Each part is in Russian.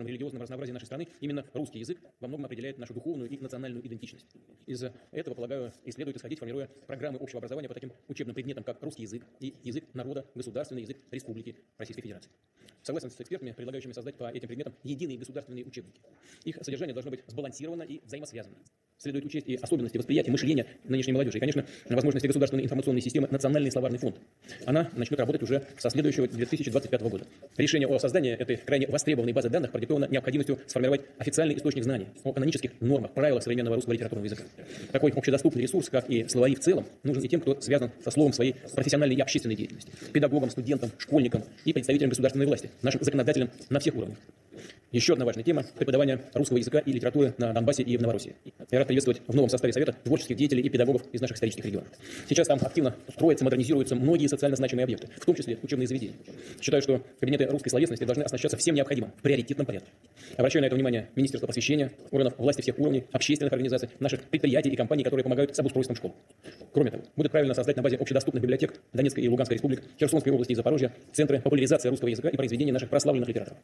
религиозном разнообразии нашей страны именно русский язык во многом определяет нашу духовную и национальную идентичность. Из этого, полагаю, и следует исходить, формируя программы общего образования по таким учебным предметам, как русский язык и язык народа, государственный язык Республики Российской Федерации. Согласен с экспертами, предлагающими создать по этим предметам единые государственные учебники. Их содержание должно быть сбалансировано и взаимосвязано. Следует учесть и особенности восприятия, мышления нынешней молодежи. И, конечно, возможности государственной информационной системы «Национальный словарный фонд». Она начнет работать уже со следующего 2025 года. Решение о создании этой крайне востребованной базы данных продиктовано необходимостью сформировать официальный источник знаний о канонических нормах, правилах современного русского литературного языка. Такой общедоступный ресурс, как и словари в целом, нужен и тем, кто связан со словом своей профессиональной и общественной деятельности. Педагогам, студентам, школьникам и представителям государственной власти, нашим законодателям на всех уровнях. Еще одна важная тема – преподавание русского языка и литературы на Донбассе и в Новороссии. Я рад приветствовать в новом составе Совета творческих деятелей и педагогов из наших исторических регионов. Сейчас там активно строятся, модернизируются многие социально значимые объекты, в том числе учебные заведения. Считаю, что кабинеты русской словесности должны оснащаться всем необходимым в приоритетном порядке. Обращаю на это внимание Министерство просвещения, органов власти всех уровней, общественных организаций, наших предприятий и компаний, которые помогают с обустройством школ. Кроме того, будет правильно создать на базе общедоступных библиотек Донецкой и Луганской республик, Херсонской области и Запорожья центры популяризации русского языка и произведений наших прославленных литераторов.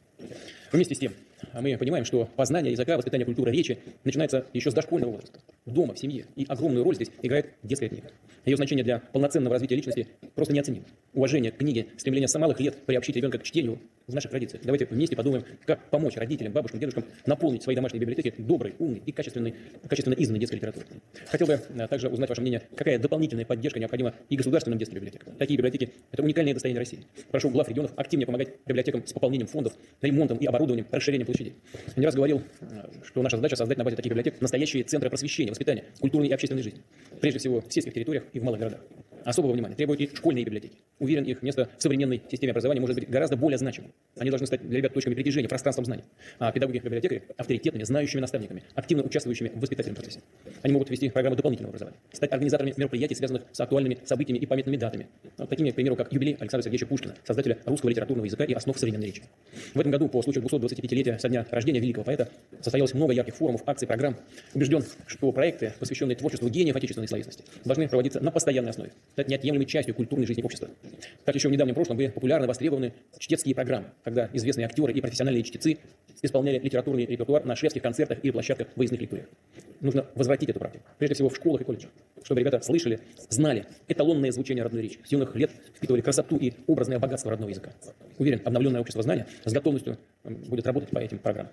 Вместе с тем, мы понимаем, что познание языка, воспитание культуры речи начинается еще с дошкольного возраста, дома, в семье. И огромную роль здесь играет детская книга. Ее значение для полноценного развития личности просто неоценимо. Уважение к книге, стремление с малых лет приобщить ребенка к чтению в наших традициях. Давайте вместе подумаем, как помочь родителям, бабушкам, дедушкам наполнить свои домашние библиотеки доброй, умной и качественной, качественно изданной детской литературой. Хотел бы а, также узнать ваше мнение, какая дополнительная поддержка необходима и государственным детским библиотекам. Такие библиотеки – это уникальное достояние России. Прошу глав регионов активнее помогать библиотекам с пополнением фондов, ремонтом и оборудованием, расширением площадей. Я не раз говорил, а, что наша задача создать на базе таких библиотек настоящие центры просвещения, воспитания, культурной и общественной жизни. Прежде всего в сельских территориях и в малых городах. Особого внимания требуют и школьные библиотеки. Уверен, их место в современной системе образования может быть гораздо более значимым. Они должны стать для ребят точками притяжения, пространством знаний. А педагоги-библиотекари – авторитетными, знающими наставниками, активно участвующими в воспитательном процессе. Они могут вести программы дополнительного образования, стать организаторами мероприятий, связанных с актуальными событиями и памятными датами. Такими, к примеру, как юбилей Александра Сергеевича Пушкина, создателя русского литературного языка и основ современной речи. В этом году, по случаю 225-летия со дня рождения великого поэта, состоялось много ярких форумов, акций, программ. Убежден, что проекты, посвященные творчеству гениев отечественной словесности, должны проводиться на постоянной основе, стать неотъемлемой частью культурной жизни общества. Так еще в недавнем прошлом были популярны, востребованы чтецкие программы, когда известные актеры и профессиональные чтецы исполняли литературный репертуар на шведских концертах и площадках выездных лекториях. Нужно возвратить эту практику, прежде всего в школах и колледжах, чтобы ребята слышали, знали эталонное звучание родной речи, с юных лет впитывали красоту и образное богатство родного языка. Уверен, обновленное общество знания с готовностью будет работать по этим программам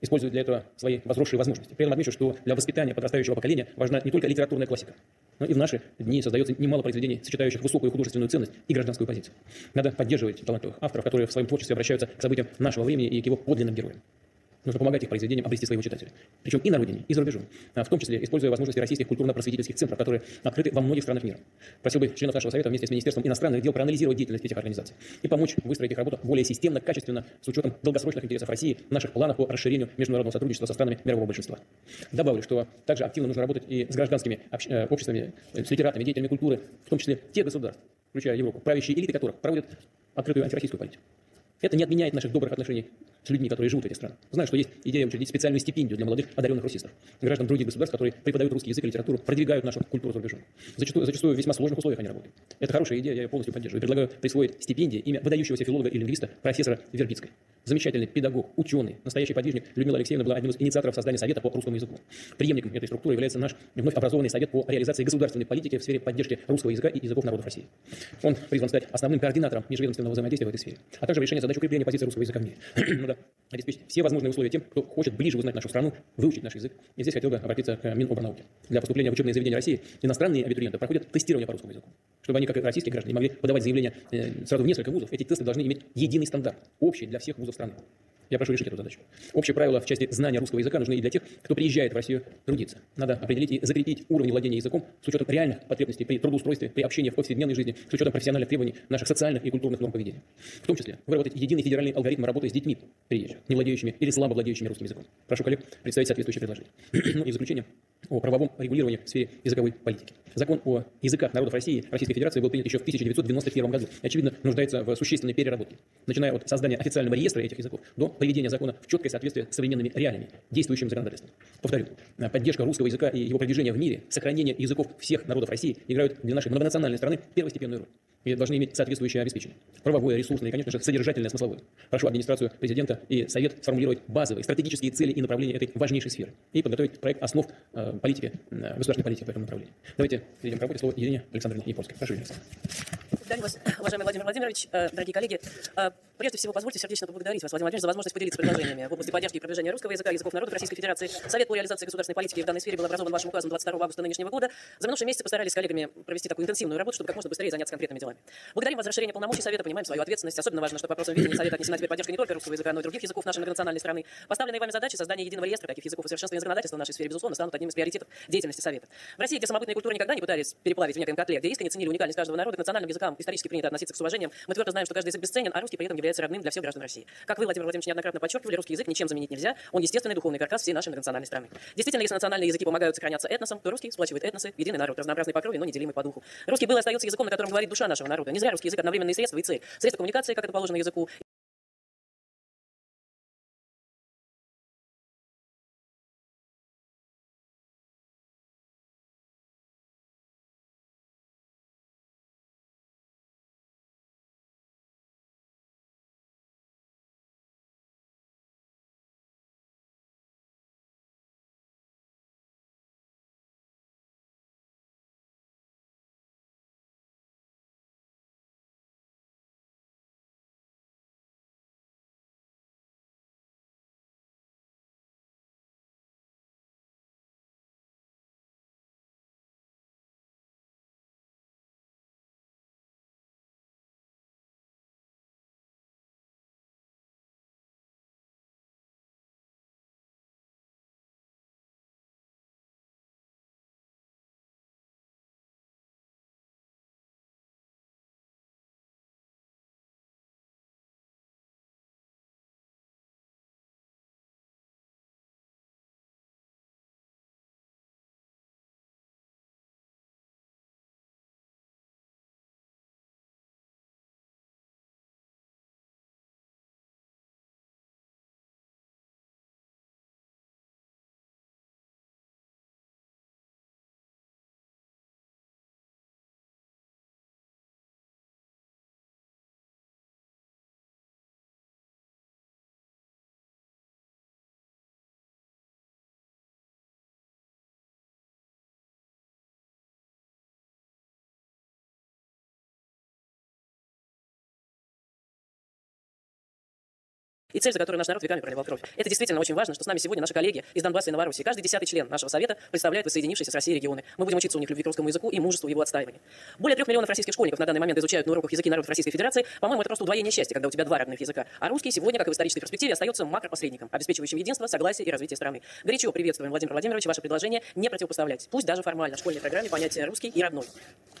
используют для этого свои возросшие возможности. При этом отмечу, что для воспитания подрастающего поколения важна не только литературная классика, но и в наши дни создается немало произведений, сочетающих высокую художественную ценность и гражданскую позицию. Надо поддерживать талантливых авторов, которые в своем творчестве обращаются к событиям нашего времени и к его подлинным героям. Нужно помогать их произведениям обрести своего читателя. Причем и на родине, и за рубежом. А в том числе используя возможности российских культурно-просветительских центров, которые открыты во многих странах мира. Просил бы членов нашего совета вместе с Министерством иностранных дел проанализировать деятельность этих организаций и помочь выстроить их работу более системно, качественно, с учетом долгосрочных интересов России, наших планов по расширению международного сотрудничества со странами мирового большинства. Добавлю, что также активно нужно работать и с гражданскими э, обществами, э, с литератами, деятелями культуры, в том числе тех государств, включая Европу, правящие элиты которых проводят открытую антироссийскую политику. Это не отменяет наших добрых отношений с людьми, которые живут в этих странах. Знаю, что есть идея учредить специальную стипендию для молодых одаренных русистов, граждан других государств, которые преподают русский язык и литературу, продвигают нашу культуру за рубежом. Зачастую, зачастую в весьма сложных условиях они работают. Это хорошая идея, я ее полностью поддерживаю. Предлагаю присвоить стипендии имя выдающегося филолога и лингвиста профессора Вербицкой. Замечательный педагог, ученый, настоящий подвижник Людмила Алексеевна была одним из инициаторов создания Совета по русскому языку. Преемником этой структуры является наш вновь образованный Совет по реализации государственной политики в сфере поддержки русского языка и языков народов России. Он призван стать основным координатором межведомственного взаимодействия в этой сфере, а также решение задач укрепления позиции русского языка в мире. обеспечить все возможные условия тем, кто хочет ближе узнать нашу страну, выучить наш язык. И здесь хотел бы обратиться к Миноборнауке. Для поступления в учебные заведения России иностранные абитуриенты проходят тестирование по русскому языку. Чтобы они, как и российские граждане, могли подавать заявления э, сразу в несколько вузов, эти тесты должны иметь единый стандарт, общий для всех вузов страны. Я прошу решить эту задачу. Общие правила в части знания русского языка нужны и для тех, кто приезжает в Россию трудиться. Надо определить и закрепить уровень владения языком с учетом реальных потребностей при трудоустройстве, при общении в повседневной жизни, с учетом профессиональных требований наших социальных и культурных норм поведения. В том числе выработать единый федеральный алгоритм работы с детьми приезжих, не владеющими или слабо владеющими русским языком. Прошу коллег представить соответствующие предложения. ну и в заключение о правовом регулировании в сфере языковой политики. Закон о языках народов России Российской Федерации был принят еще в 1991 году и, очевидно, нуждается в существенной переработке, начиная от создания официального реестра этих языков до приведения закона в четкое соответствие с современными реалиями, действующим законодательством. Повторю, поддержка русского языка и его продвижение в мире, сохранение языков всех народов России играют для нашей многонациональной страны первостепенную роль. И должны иметь соответствующее обеспечение. Правовое, ресурсное и, конечно же, содержательное, смысловое. Прошу администрацию президента и Совет сформулировать базовые стратегические цели и направления этой важнейшей сферы и подготовить проект основ э, политики, э, государственной политики в этом направлении. Давайте перейдем к работе. Слово Елене Александровне Япольской. Прошу, Елена Вас, уважаемый Владимир Владимирович, э, дорогие коллеги. Э, прежде всего, позвольте сердечно поблагодарить вас, Владимир Владимирович, за возможность поделиться предложениями в области поддержки и продвижения русского языка и языков народов Российской Федерации. Совет по реализации государственной политики в данной сфере был образован вашим указом 22 августа нынешнего года. За минувшие месяцы постарались с коллегами провести такую интенсивную работу, чтобы как можно быстрее заняться конкретными делами. Благодарим вас за расширение полномочий Совета, понимаем свою ответственность. Особенно важно, что по вопросам видения Совета отнесена теперь поддержка не только русского языка, но и других языков нашей многонациональной страны. Поставленные вами задачи создания единого реестра таких языков и совершенствования законодательства в нашей сфере, безусловно, станут одним из приоритетов деятельности Совета. В России, где самобытные культуры никогда не пытались переплавить в неком котле, где искренне ценили уникальность каждого народа, к национальным языкам исторически принято относиться с уважением, мы твердо знаем, что каждый язык бесценен, а русский при этом является родным для всех граждан России. Как вы, Владимир Владимирович, неоднократно подчеркивали, русский язык ничем заменить нельзя, он естественный духовный каркас всей нашей многонациональной страны. Действительно, если национальные языки помогают сохраняться этносом, то русский сплачивает этносы, единый народ, разнообразный по крови, но неделимый по духу. Русский был и остается языком, на котором говорит душа нашего народа. Не зря русский язык одновременные средства и цель. Средства коммуникации, как это положено языку, и цель, за которую наш народ веками проливал кровь. Это действительно очень важно, что с нами сегодня наши коллеги из Донбасса и Новороссии. Каждый десятый член нашего совета представляет воссоединившиеся с Россией регионы. Мы будем учиться у них любви к русскому языку и мужеству его отстаивания. Более трех миллионов российских школьников на данный момент изучают на уроках языки народов Российской Федерации. По-моему, это просто удвоение счастья, когда у тебя два родных языка. А русский сегодня, как и в исторической перспективе, остается макропосредником, обеспечивающим единство, согласие и развитие страны. Горячо приветствуем, Владимир Владимирович, ваше предложение не противопоставлять. Пусть даже формально в школьной программе понятие русский и родной.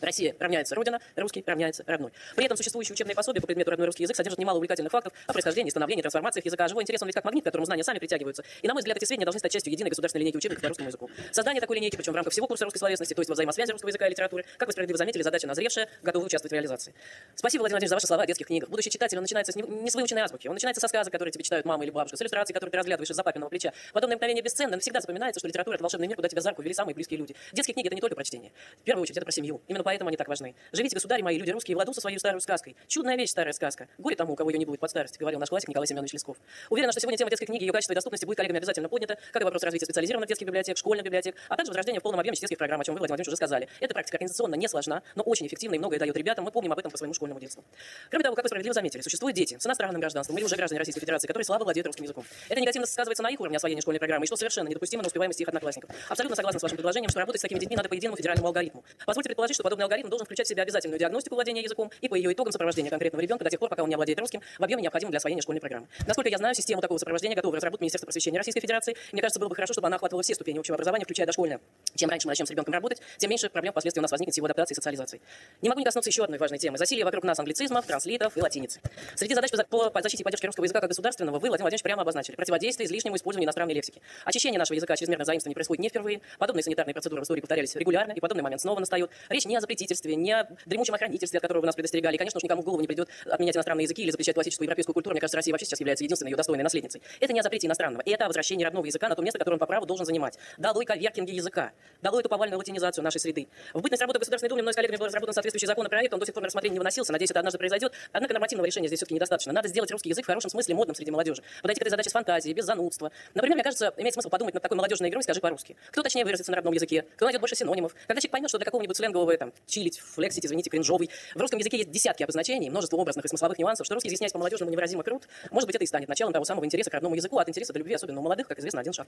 Россия равняется Родина, русский равняется родной. При этом существующие учебные пособия по предмету родной русский язык содержат немало увлекательных фактов о происхождении, становлении, трансформациях языка. Живой интерес он ведь как магнит, к которому знания сами притягиваются. И, на мой взгляд, эти сведения должны стать частью единой государственной линейки учебников по русскому языку. Создание такой линейки, причем в рамках всего курса русской словесности, то есть во взаимосвязи русского языка и литературы, как вы справедливо заметили, задача назревшая, готовы участвовать в реализации. Спасибо, Владимир Владимирович, за ваши слова о детских книгах. Будущий читатель, он начинается с не, с выученной азбуки, он начинается со сказок, которые тебе читают мама или бабушка, с иллюстраций, которые ты разглядываешь из-за папиного плеча. Подобное мгновение бесценно, всегда запоминается, что литература — это волшебный мир, куда тебя за руку вели самые близкие люди. Детские книги — это не только про чтение. В первую очередь, это про семью. Именно поэтому они так важны. Живите, государи мои, люди русские, в со своей старой сказкой. Чудная вещь, старая сказка. Горе тому, у кого ее не будет под старость, говорил наш классик Николай Семенович Лесков. Уверена, что сегодня тема детской книги, ее качество и доступности будет коллегами обязательно поднята, как и вопрос развития специализированных детских библиотек, школьных библиотек, а также возрождение в полном объеме чтецких программ, о чем вы, Владимир Владимирович, уже сказали. Эта практика организационно не сложна, но очень эффективна и многое дает ребятам. Мы помним об этом по своему школьному детству. Кроме того, как вы справедливо заметили, существуют дети с иностранным гражданством или уже граждане Российской Федерации, которые слабо владеют русским языком. Это негативно сказывается на их уровне освоения школьной программы, и что совершенно недопустимо на успеваемости их одноклассников. Абсолютно согласна с вашим предложением, что работать с такими детьми надо по единому федеральному алгоритму. Позвольте предположить, что подобный алгоритм должен включать в себя обязательную диагностику владения языком и по ее итогам сопровождения конкретного ребенка до тех пор, пока он не овладеет русским в объеме необходимом для освоения школьной программы. Насколько я знаю, систему такого сопровождения готовы разработать Министерство просвещения Российской Федерации. Мне кажется, было бы хорошо, чтобы она охватывала все ступени общего образования, включая дошкольное. Чем раньше мы начнем с ребенком работать, тем меньше проблем впоследствии у нас возникнет с его адаптацией и социализацией. Не могу не коснуться еще одной важной темы. Засилие вокруг нас англицизмов, транслитов и латиницы. Среди задач по, защите и поддержке русского языка как государственного вы, Владимир Владимирович, прямо обозначили. Противодействие излишнему использованию иностранной лексики. Очищение нашего языка чрезмерно заимствований происходит не впервые. Подобные санитарные процедуры в истории повторялись регулярно, и подобный момент снова настает. Речь не о запретительстве, не о дремучем охранительстве, от которого вы нас предостерегали. И, конечно уж никому в голову не придет отменять иностранные языки или запрещать классическую европейскую культуру. Мне кажется, Россия вообще сейчас является единственной ее достойной наследницей. Это не о запрете иностранного, это о возвращении родного языка на то место, которое он по праву должен занимать. Долой коверкинги языка, долой эту повальную латинизацию нашей среды. В бытность работы Государственной Думе мной с коллегами был разработан соответствующий законопроект, он до сих пор на рассмотрение не выносился, надеюсь, это однажды произойдет. Однако нормативного решения здесь все-таки недостаточно. Надо сделать русский язык в хорошем смысле модным среди молодежи. Подойти к этой задаче с фантазией, без занудства. Например, мне кажется, имеет смысл подумать над такой молодежной игрой «Скажи по-русски». Кто точнее выразится на родном языке, кто найдет больше синонимов. Когда человек поймет, что для какого-нибудь сленгового, там, чилить, флексить, извините, кринжовый, в русском языке есть десятки обозначений, множество образных и смысловых нюансов, что русский, изъясняясь по-молодежному, невыразимо крут, может быть, это и станет началом того самого интереса к родному языку, от интереса до любви, особенно у молодых, как известно, один шаг.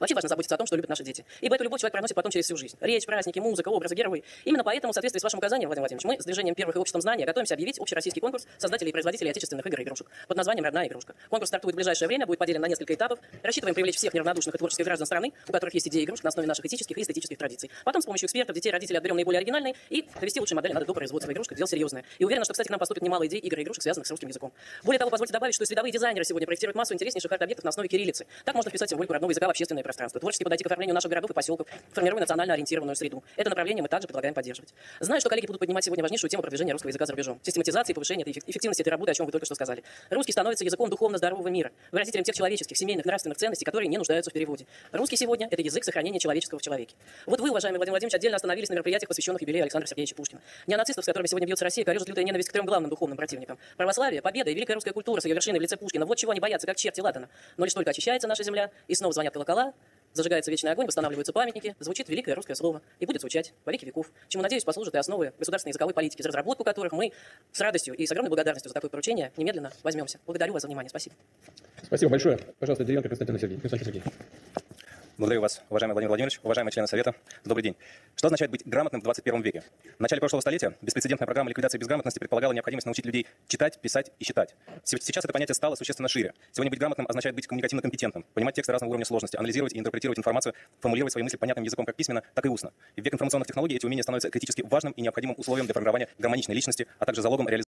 Вообще важно заботиться о том, что любят наши дети. Ибо эту любовь человек проносит потом через всю жизнь. Речь, праздники, музыка, образы, герои. Именно поэтому, в соответствии с вашим указанием, Владимир Владимирович, мы с движением первых и обществом знания готовимся объявить общероссийский конкурс создателей и производителей отечественных игр и игрушек под названием «Родная игрушка». Конкурс стартует в ближайшее время, будет поделен на несколько этапов. Рассчитываем привлечь всех неравнодушных и творческих граждан страны, у которых есть идеи игрушек на основе наших этических и эстетических традиций. Потом с помощью экспертов, детей, родителей отберем наиболее оригинальные и довести лучшие модели надо до производства игрушек. Дело серьезное. И уверена, что, кстати, к нам поступит немало идей игр и игрушек, связанных с русским языком. Более того, позвольте добавить, что световые дизайнеры сегодня проектируют массу интереснейших арт-объектов на основе кириллицы. Так можно вписать символику родного языка в общественное пространство. Творчески подойти к оформлению наших городов и поселков, формируя национально ориентированную среду. Это направление мы также предлагаем поддерживать. Знаю, что коллеги будут поднимать сегодня важнейшую тему продвижения русского языка за рубежом. Систематизации и повышения этой эффективности этой работы, о чем вы только что сказали. Русский становится языком духовно здорового мира, выразителем тех человеческих, семейных, нравственных ценностей, которые не нуждаются в переводе. Русский сегодня – это язык сохранения человеческого в человеке. Вот вы, уважаемый Владимир Владимирович, отдельно остановились на мероприятиях, посвященных юбилею Александра Сергеевича Пушкина. Неонацистов, с которыми сегодня бьется Россия, корежит лютая ненависть к трем главным духовным противникам. Православие, победа и великая русская культура с ее вершиной в лице Пушкина. Вот чего они боятся, как черти ладана. Но лишь только очищается наша земля, и снова звонят колокола, зажигается вечный огонь, восстанавливаются памятники, звучит великое русское слово и будет звучать во веки веков, чему, надеюсь, послужат и основы государственной языковой политики, за разработку которых мы с радостью и с огромной благодарностью за такое поручение немедленно возьмемся. Благодарю вас за внимание. Спасибо. Спасибо большое. Пожалуйста, Деревянко Константин Сергеевич. Константин Сергеевич. Благодарю вас, уважаемый Владимир Владимирович, уважаемые члены Совета. Добрый день. Что означает быть грамотным в 21 веке? В начале прошлого столетия беспрецедентная программа ликвидации безграмотности предполагала необходимость научить людей читать, писать и считать. Сейчас это понятие стало существенно шире. Сегодня быть грамотным означает быть коммуникативно компетентным, понимать тексты разного уровня сложности, анализировать и интерпретировать информацию, формулировать свои мысли понятным языком как письменно, так и устно. И в век информационных технологий эти умения становятся критически важным и необходимым условием для формирования гармоничной личности, а также залогом реализации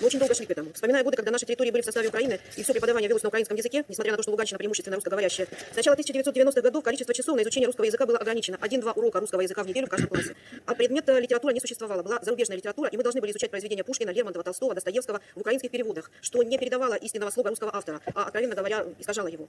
Мы очень долго шли к этому. Вспоминая годы, когда наши территории были в составе Украины, и все преподавание велось на украинском языке, несмотря на то, что Луганщина преимущественно русскоговорящая. С начала 1990-х годов количество часов на изучение русского языка было ограничено. Один-два урока русского языка в неделю в каждом классе. А предмета литература не существовало. Была зарубежная литература, и мы должны были изучать произведения Пушкина, Лермонтова, Толстого, Достоевского в украинских переводах, что не передавало истинного слога русского автора, а, откровенно говоря, искажало его.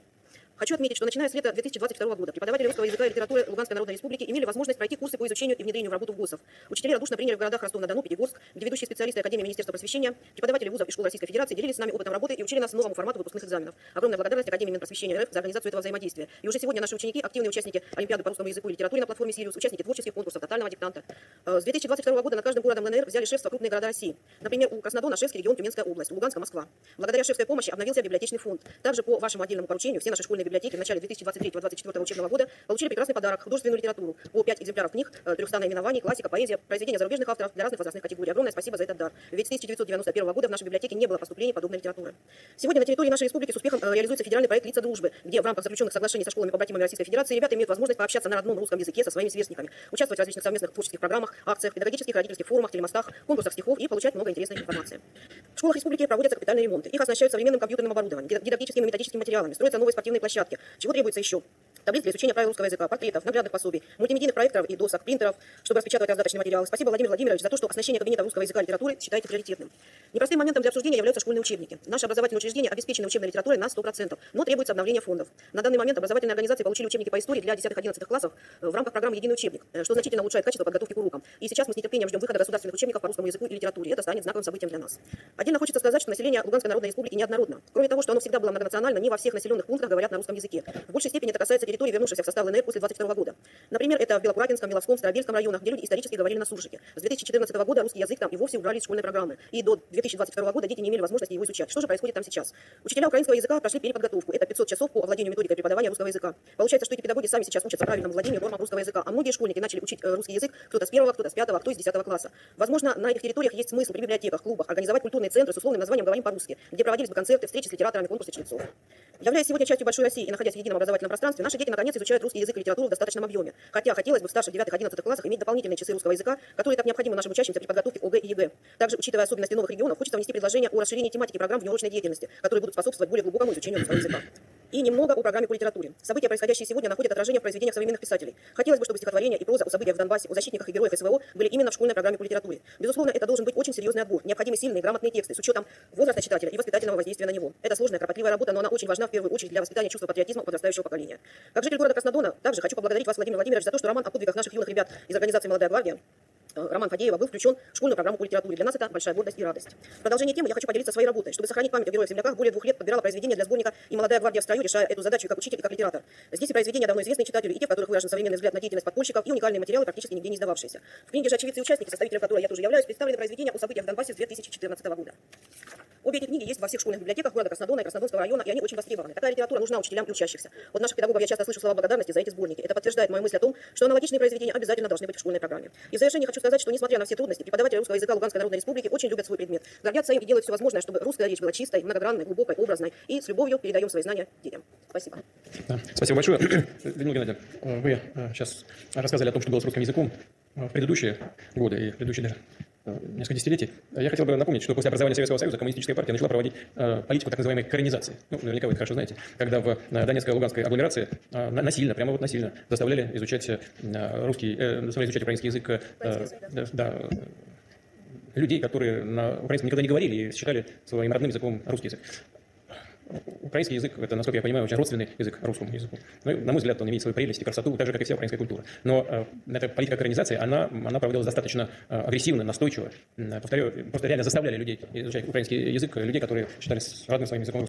Хочу отметить, что начиная с лета 2022 года преподаватели русского языка и литературы Луганской Народной Республики имели возможность пройти курсы по изучению и внедрению в работу в ГОСов. Учителя радушно приняли в городах Ростов-на-Дону, Пятигорск, где ведущие специалисты Академии Министерства просвещения, преподаватели вузов и школ Российской Федерации делились с нами опытом работы и учили нас новому формату выпускных экзаменов. Огромная благодарность Академии Минпросвещения РФ за организацию этого взаимодействия. И уже сегодня наши ученики – активные участники Олимпиады по русскому языку и литературе на платформе «Сириус», участники творческих конкурсов, тотального диктанта. Э, С 2022 года над каждым городом ЛНР взяли шефство крупные города России. Например, у Краснодона Шевский регион Тюменская область, у Луганска Москва. Благодаря шефской помощи обновился библиотечный фонд. Также по вашему отдельному поручению все наши школьные библиотеки в начале 2023-2024 учебного года получили прекрасный подарок – художественную литературу. По 5 экземпляров книг, э, 300 наименований, классика, поэзия, произведения зарубежных авторов для разных возрастных категорий. Огромное спасибо за этот дар. Ведь с 1991 года в нашей библиотеке не было поступлений подобной литературы. Сегодня на территории нашей республики с успехом э, реализуется федеральный проект «Лица дружбы», где в рамках заключенных соглашений со школами побратимами Российской Федерации ребята имеют возможность пообщаться на родном русском языке со своими сверстниками, участвовать в различных совместных творческих программах, акциях, педагогических, родительских форумах, телемостах, конкурсах стихов и получать много интересной информации. В школах республики проводятся капитальные ремонты. Их оснащают современным компьютерным оборудованием, дидактическими и методическими материалами, строятся новые спортивные площадки. Чего требуется еще? Таблиц для изучения правил русского языка, портретов, наглядных пособий, мультимедийных проекторов и досок, принтеров, чтобы распечатывать раздаточные материалы. Спасибо, Владимир Владимирович, за то, что оснащение кабинета русского языка и литературы считаете приоритетным. Непростым моментом для обсуждения являются школьные учебники. Наши образовательные учреждения обеспечены учебной литературой на 100%, но требуется обновление фондов. На данный момент образовательные организации получили учебники по истории для 10-11 классов э, в рамках программы «Единый учебник», э, что значительно улучшает качество подготовки к урокам. И сейчас мы с нетерпением ждем выхода государственных учебников по русскому языку и литературе. Это станет знаковым событием для нас. Отдельно хочется сказать, что население Луганской Народной Республики неоднородно. Кроме того, что оно всегда было многонационально, не во всех населенных пунктах говорят на русском языке. В большей степени это касается территорий, вернувшихся в состав ЛНР после 22 года. Например, это в Белокуракинском, Миловском, Старобельском районах, где люди исторически говорили на суржике. С 2014 года русский язык там и вовсе убрали из школьной программы. И до 2022 года дети не имели возможности его изучать. Что же происходит там сейчас? Учителя украинского языка прошли переподготовку. Это 500 часов по овладению методикой преподавания русского языка. Получается, что эти педагоги сами сейчас учатся правильному владению нормам русского языка, а многие школьники начали учить э, русский язык кто-то с первого, кто-то с пятого, кто из десятого класса. Возможно, на этих территориях есть смысл при библиотеках, клубах организовать культурные центры с условным названием «Говорим по-русски», где проводились бы концерты, встречи с литераторами, конкурсы чтецов. Являясь сегодня частью большой России и находясь в едином образовательном пространстве, наши дети наконец изучают русский язык и литературу в достаточном объеме. Хотя хотелось бы в старших 9-11 классах иметь дополнительные часы русского языка, которые так необходимы нашим учащимся при подготовке ОГЭ и ЕГЭ. Также, учитывая особенности новых регионов, хочется внести предложение о расширении тематики программ внеурочной деятельности, которые будут способствовать более глубокому изучению русского языка. И немного о программе по литературе. События, происходящие сегодня, находят отражение в произведениях современных писателей. Хотелось бы, чтобы стихотворения и проза о событиях в Донбассе, о защитниках и героях СВО были именно в школьной программе по литературе. Безусловно, это должен быть очень серьезный отбор. Необходимы сильные, грамотные тексты с учетом возраста читателя и воспитательного воздействия на него. Это сложная, кропотливая работа, но она очень важна в первую очередь для воспитания чувства патриотизма у подрастающего поколения. Как житель города Краснодона, также хочу поблагодарить вас, Владимир Владимирович, за то, что роман о подвигах наших юных ребят из организации «Молодая гвардия» Роман Фадеева был включен в школьную программу по литературе. Для нас это большая гордость и радость. В продолжение темы я хочу поделиться своей работой. Чтобы сохранить память о героях-земляках, более двух лет подбирала произведения для сборника «И молодая гвардия в строю», решая эту задачу и как учитель, и как литератор. Здесь и произведения давно известные читателю, и те, в которых выражен современный взгляд на деятельность подпольщиков, и уникальные материалы, практически нигде не издававшиеся. В книге же «Очевидцы и участники», составителем которой я тоже являюсь, представлены произведения о событиях в Донбассе с 2014 года. Обе эти книги есть во всех школьных библиотеках города Краснодона и Краснодонского района, и они очень востребованы. Такая литература нужна учителям и учащихся. От наших педагогов я часто слышу слова благодарности за эти сборники. Это подтверждает мою мысль о том, что аналогичные произведения обязательно должны быть в школьной программе. И в завершение хочу сказать, что несмотря на все трудности, преподаватели русского языка Луганской Народной Республики очень любят свой предмет, гордятся им и делают все возможное, чтобы русская речь была чистой, многогранной, глубокой, образной, и с любовью передаем свои знания детям. Спасибо. Да, Спасибо большое. Людмила Геннадьевна, э, вы э, сейчас рассказали о том, что было с русским языком э, в предыдущие годы и предыдущие даже э, несколько десятилетий. Я хотел бы напомнить, что после образования Советского Союза коммунистическая партия начала проводить э, политику так называемой коренизации. Ну, наверняка вы это хорошо знаете. Когда в э, Донецкой и Луганской агломерации э, на- насильно, прямо вот насильно заставляли изучать э, русский, э, заставляли изучать украинский язык э, э, да, э, людей, которые на украинском никогда не говорили и считали своим родным языком русский язык. Украинский язык, это, насколько я понимаю, очень родственный язык русскому языку. Ну, на мой взгляд, он имеет свою прелесть и красоту, так же, как и вся украинская культура. Но э, эта политика коренизации, она, она проводилась достаточно э, агрессивно, настойчиво. М, Повторяю, просто реально заставляли людей изучать украинский язык, людей, которые считали родным своим языком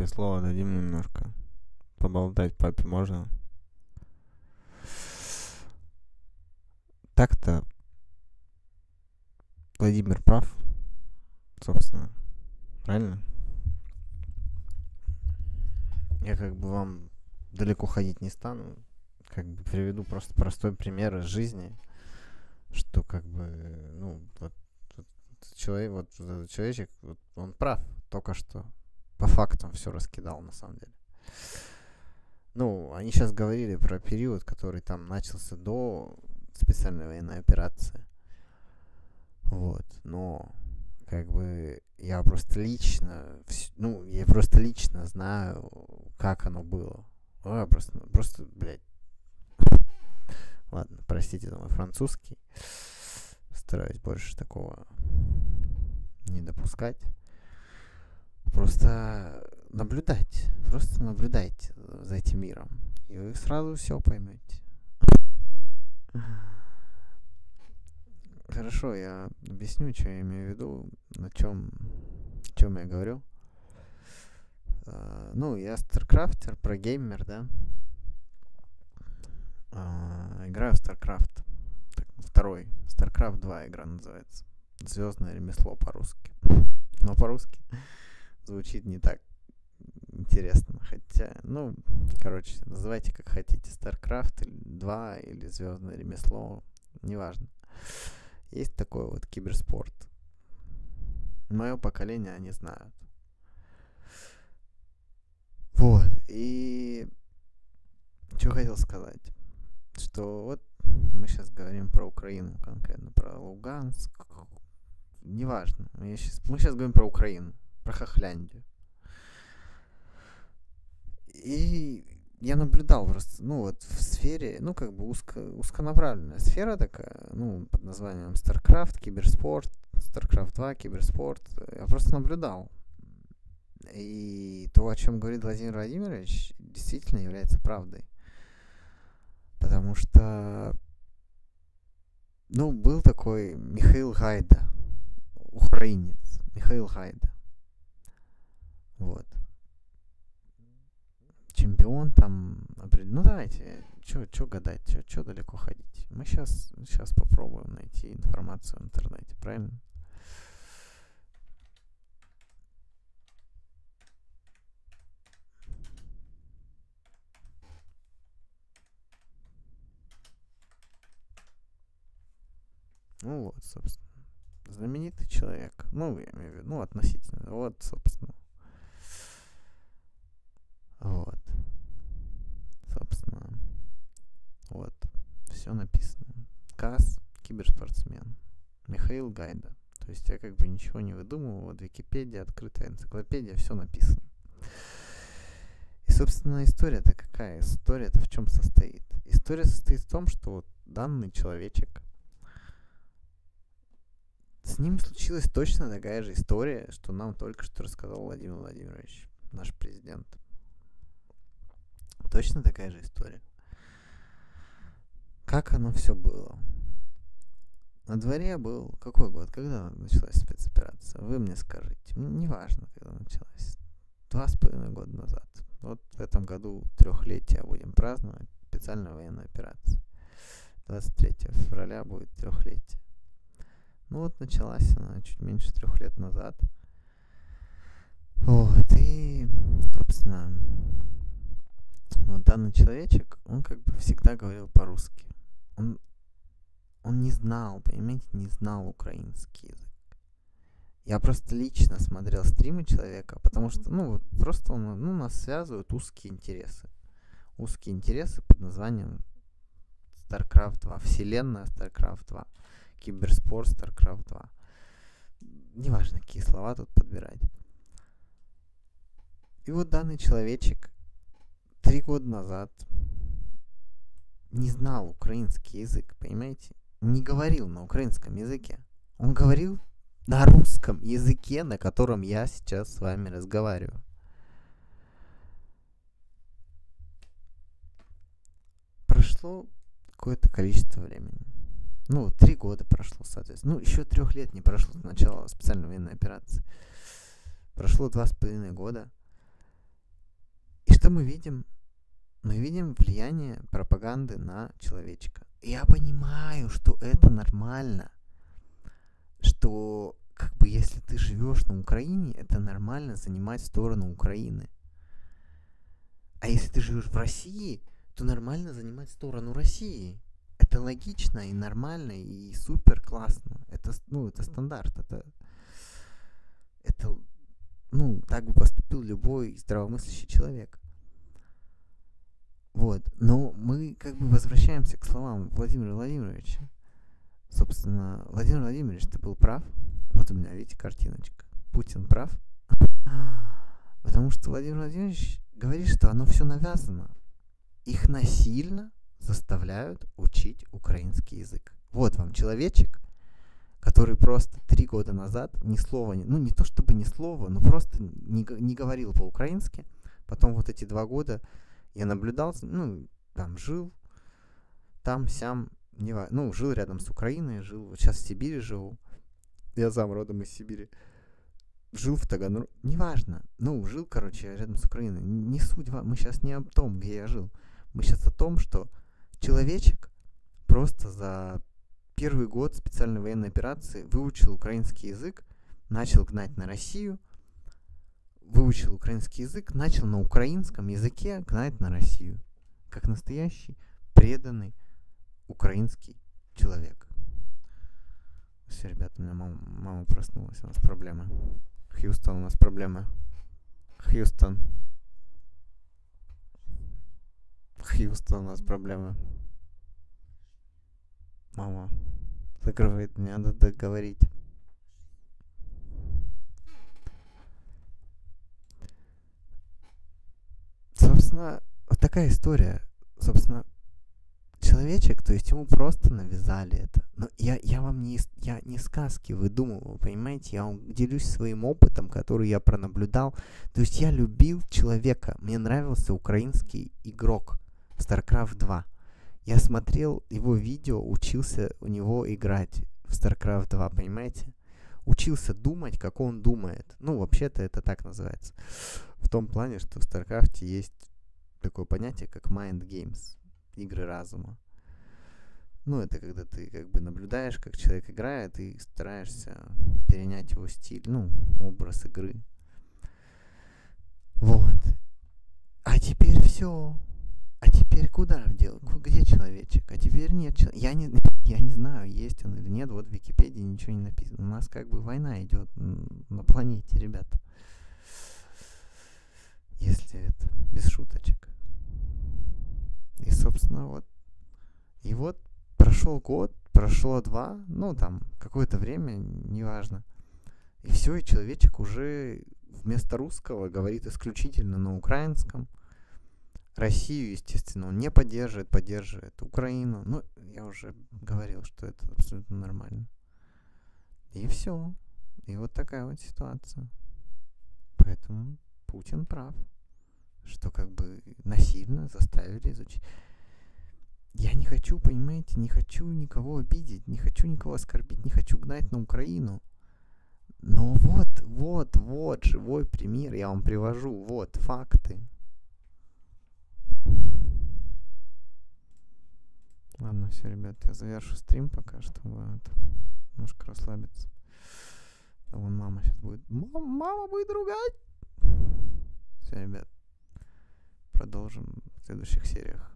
Папе слово дадим немножко. Поболтать папе можно? Так-то Владимир прав, собственно. Правильно? Я как бы вам далеко ходить не стану. Как бы приведу просто простой пример из жизни, что как бы, ну, вот, вот человек, вот этот человечек, вот он прав только что по фактам все раскидал на самом деле. Ну, они сейчас говорили про период, который там начался до специальной военной операции. Вот, но как бы я просто лично, ну, я просто лично знаю, как оно было. А, просто, просто, блядь. Ладно, простите за мой французский. Стараюсь больше такого не допускать. Просто наблюдать. Просто наблюдайте за этим миром. И вы сразу все поймете. Хорошо, я объясню, что я имею в виду, на чем, о чем я говорю. А, ну, я старкрафтер, про геймер, да. А, играю в StarCraft. Второй. StarCraft 2 игра называется. Звездное ремесло по-русски. Но по-русски звучит не так интересно. Хотя, ну, короче, называйте как хотите. StarCraft 2 или Звездное ремесло. Неважно. Есть такой вот киберспорт. Мое поколение они знают. Вот. И что хотел сказать? Что вот мы сейчас говорим про Украину, конкретно про Луганск. Неважно. Я щас- мы сейчас говорим про Украину, про Хохляндию. И я наблюдал просто, ну вот в сфере, ну как бы узко, узконаправленная сфера такая, ну под названием StarCraft, киберспорт, StarCraft 2, киберспорт. Я просто наблюдал. И то, о чем говорит Владимир Владимирович, действительно является правдой. Потому что, ну, был такой Михаил Гайда, украинец, Михаил Гайда. Вот. Чемпион там, ну давайте, что гадать, что далеко ходить. Мы сейчас, сейчас попробуем найти информацию в интернете, правильно? Ну вот, собственно. Знаменитый человек. Ну, я имею в виду, ну, относительно. Вот, собственно. Вот. Собственно. Вот. Все написано. КАС, киберспортсмен. Михаил Гайда. То есть я как бы ничего не выдумывал. Вот Википедия, открытая энциклопедия, все написано. И, собственно, история-то какая? История-то в чем состоит? История состоит в том, что вот данный человечек, с ним случилась точно такая же история, что нам только что рассказал Владимир Владимирович, наш президент. Точно такая же история. Как оно все было? На дворе был какой год? Когда началась спецоперация? Вы мне скажите. Неважно, когда началась. Два с половиной года назад. Вот в этом году трехлетие будем праздновать. Специальная военная операция. 23 февраля будет трехлетие. Ну вот началась она чуть меньше трех лет назад. Вот, и, собственно, вот данный человечек, он как бы всегда говорил по-русски. Он, он не знал, понимаете, не знал украинский язык. Я просто лично смотрел стримы человека, потому что, ну, просто он, ну, нас связывают узкие интересы. Узкие интересы под названием StarCraft 2, вселенная StarCraft 2, киберспорт StarCraft 2. Неважно, какие слова тут подбирать. И вот данный человечек три года назад не знал украинский язык, понимаете? Не говорил на украинском языке. Он говорил на русском языке, на котором я сейчас с вами разговариваю. Прошло какое-то количество времени. Ну, три года прошло, соответственно. Ну, еще трех лет не прошло с начала специальной военной операции. Прошло два с половиной года. И что мы видим? Мы видим влияние пропаганды на человечка. Я понимаю, что это нормально. Что, как бы, если ты живешь на Украине, это нормально занимать сторону Украины. А если ты живешь в России, то нормально занимать сторону России. Это логично и нормально и супер классно. Это, ну, это стандарт. Это, это, ну, так бы поступил любой здравомыслящий человек. Вот. Но мы как бы возвращаемся к словам Владимира Владимировича. Собственно, Владимир Владимирович, ты был прав. Вот у меня, видите, картиночка. Путин прав. Потому что Владимир Владимирович говорит, что оно все навязано. Их насильно заставляют учить украинский язык. Вот вам человечек, который просто три года назад ни слова, ну не то чтобы ни слова, но просто не, не говорил по-украински. Потом вот эти два года я наблюдал, ну, там жил, там, сям, не, ну, жил рядом с Украиной, жил, вот сейчас в Сибири живу. Я сам родом из Сибири. Жил в Таганроге, неважно. Ну, жил, короче, рядом с Украиной. Не суть, мы сейчас не о том, где я жил. Мы сейчас о том, что человечек просто за первый год специальной военной операции выучил украинский язык, начал гнать на Россию, выучил украинский язык, начал на украинском языке гнать на Россию. Как настоящий преданный украинский человек. Все, ребята, у меня мама, мама проснулась, у нас проблемы. Хьюстон, у нас проблемы. Хьюстон. Хьюстон, у нас проблемы. Мама закрывает, мне надо договорить. Собственно, вот такая история. Собственно, человечек, то есть ему просто навязали это. Но я, я вам не, я не сказки выдумываю, понимаете? Я вам делюсь своим опытом, который я пронаблюдал. То есть я любил человека. Мне нравился украинский игрок в StarCraft 2. Я смотрел его видео, учился у него играть в StarCraft 2, понимаете? Учился думать, как он думает. Ну, вообще-то это так называется. В том плане, что в StarCraft есть такое понятие, как mind games игры разума. Ну, это когда ты как бы наблюдаешь, как человек играет, и стараешься перенять его стиль, ну, образ игры. Вот. А теперь все. А теперь куда дел? Где человечек? А теперь нет человека. Я не, я не знаю, есть он или нет, вот в Википедии ничего не написано. У нас как бы война идет на планете, ребята. Если это без шуточек. И, собственно, вот. И вот прошел год, прошло два, ну там какое-то время, неважно. И все, и человечек уже вместо русского говорит исключительно на украинском. Россию, естественно, он не поддерживает, поддерживает Украину. Ну, я уже говорил, что это абсолютно нормально. И все. И вот такая вот ситуация. Поэтому Путин прав, что как бы насильно заставили изучить. Я не хочу, понимаете, не хочу никого обидеть, не хочу никого оскорбить, не хочу гнать на Украину. Но вот, вот, вот живой пример я вам привожу, вот факты. Ладно, все, ребят, я завершу стрим пока, чтобы это, немножко расслабиться. А вон мама сейчас будет... Мама будет ругать! Все, ребят, продолжим в следующих сериях.